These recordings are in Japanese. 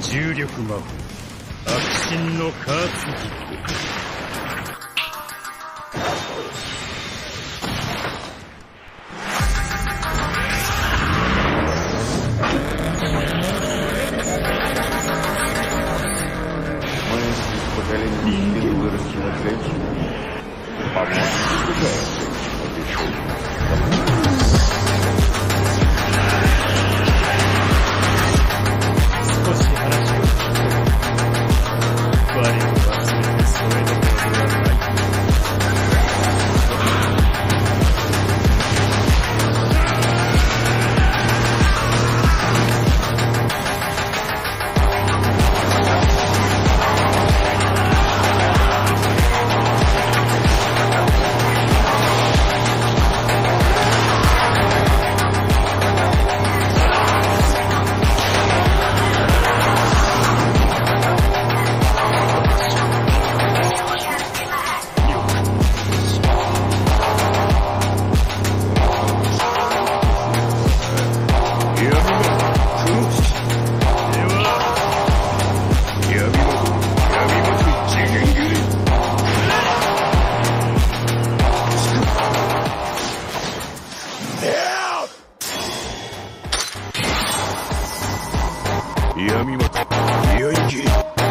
重力魔法。悪心のカーツ闇また居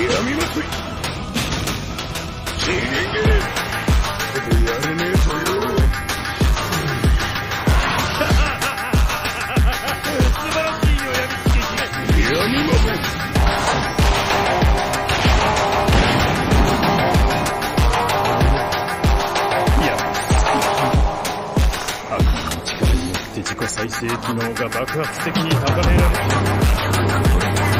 闇魔法いや悪魔の力によって自己再生機能が爆発的に高められる。